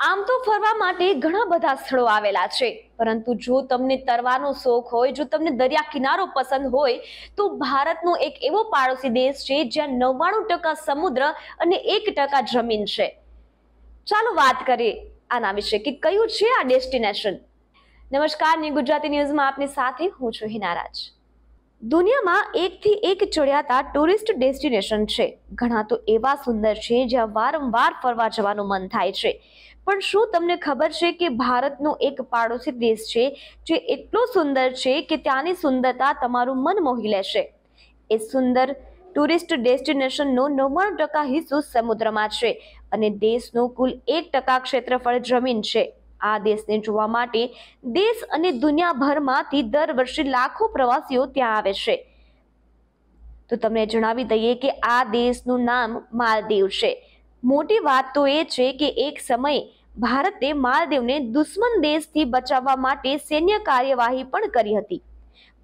આમ તો ફરવા માટે ઘણા બધા સ્થળો આવેલા છે. પરંતુ જો તમને તરવાનો શોખ હોય, જો તમને દરિયા કિનારો પસંદ હોય, તો ભારતનો એક એવો પાડોશી દેશ છે જ્યાં નવ્વાણું ટકા સમુદ્ર અને એક ટકા જમીન છે. ચાલો વાત કરીએ આના વિશે કે કયું છે આ ડેસ્ટિનેશન? નમસ્કારની ગુજરાતી ન્યૂઝમાં આપની સાથે હું છું હિનારાજ દુનિયામાં એકથી એક ચડિયાતા ટુરિસ્ટ ડેસ્ટિનેશન છે. ઘણા તો એવા સુંદર છે જ્યાં વારંવાર ફરવા જવાનું મન થાય છે. પણ શું તમને ખબર છે કે ભારતનો એક પાડોશી દેશ છે જે એટલો સુંદર છે કે ત્યાંની સુંદરતા તમારું મન મોહી લેશે? એ સુંદર ટુરિસ્ટ ડેસ્ટિનેશનનો નવ્વાણું ટકા હિસ્સો સમુદ્રમાં છે અને દેશનું કુલ એક ટકા ક્ષેત્રફળ જમીન છે. આ દેશને જોવા માટે દેશ અને દુનિયાભરમાંથી દર વર્ષે લાખો પ્રવાસીઓ ત્યાં આવે છે. તો તમને જણાવી દઈએ કે આ દેશનું નામ માલદીવ છે. મોટી વાત તો એ છે કે એક સમયે ભારતે માલદીવને દુશ્મન દેશથી બચાવવા માટે સૈન્ય કાર્યવાહી પણ કરી હતી.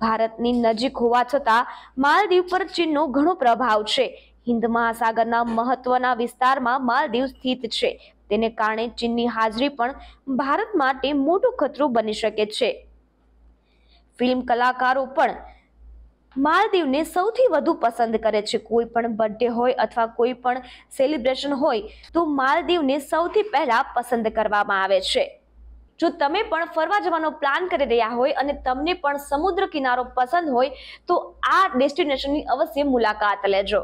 ભારતની નજીક હોવા છતાં માલદીવ પર ચીનનો ઘણો પ્રભાવ છે. હિન્દ મહાસાગરના મહત્વના વિસ્તારમાં માલદીવ સ્થિત છે. તેને કારણે ચીનની હાજરી પણ ભારત માટે મોટું ખતરું બની શકે છે. ફિલ્મ કલાકારો પણ માલદીવને સૌથી વધુ પસંદ કરે છે. કોઈ પણ બર્થડે હોય અથવા કોઈ પણ સેલિબ્રેશન હોય તો માલદીવને સૌથી પહેલા પસંદ કરવામાં આવે છે. જો તમે પણ ફરવા જવાનો પ્લાન કરી રહ્યા હોય અને તમને પણ સમુદ્ર કિનારો પસંદ હોય તો આ ડેસ્ટિનેશનની અવશ્ય મુલાકાત લેજો.